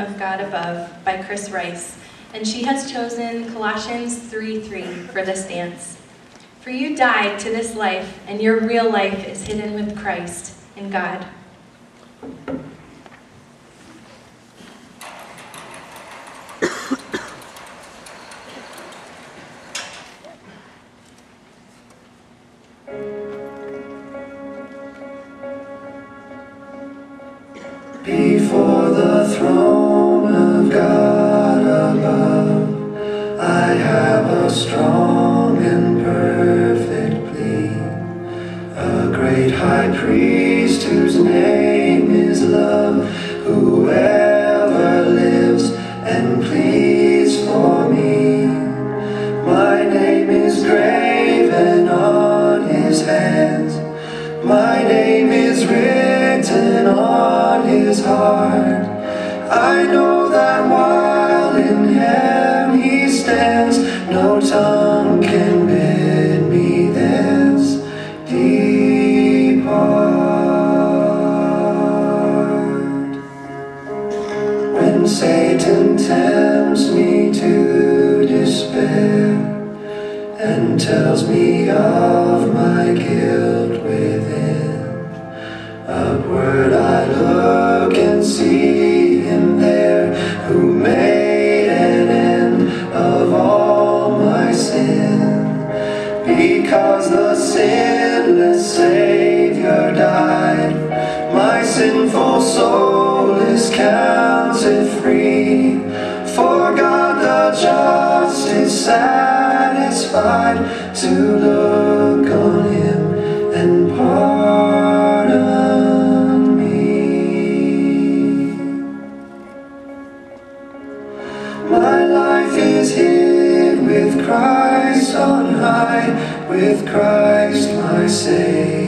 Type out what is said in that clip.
of God Above by Chris Rice, and she has chosen Colossians 3 3 for this dance. For you died to this life, and your real life is hidden with Christ in God. Whoever lives and pleads for me. My name is graven on his hands. My name is written on his heart. I know that while in heaven he stands, no tongue When Satan tempts me to despair and tells me of my guilt within. Upward I look and see him there who made an end of all my sin. Because the sinless Savior died, my sinful soul is counted free. For God the just is satisfied to look on him and pardon me. My life is hid with Christ on high, with Christ my Savior.